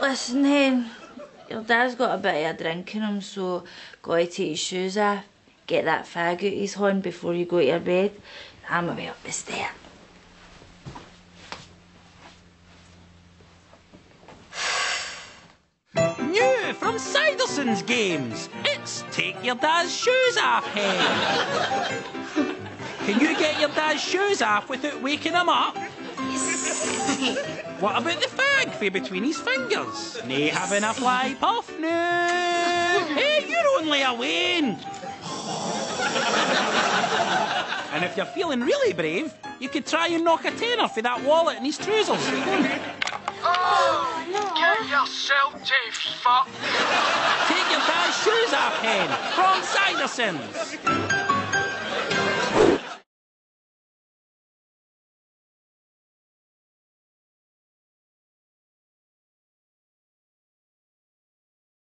Listen, Hen, your dad's got a bit of a drink in him, so got to take his shoes off, get that fag out his horn before you go to your bed. I'm away up the stair. New from Ciderson's Games, it's Take Your Dad's Shoes Off Hen. Can you get your dad's shoes off without waking him up? What about the fag for between his fingers? Nay having a fly puff? No. Hey, you're only a wane. and if you're feeling really brave, you could try and knock a tenner for that wallet in his trousers. Oh! Get yourself to fuck. Take your dad's shoes off, Hen, from Ciderson's.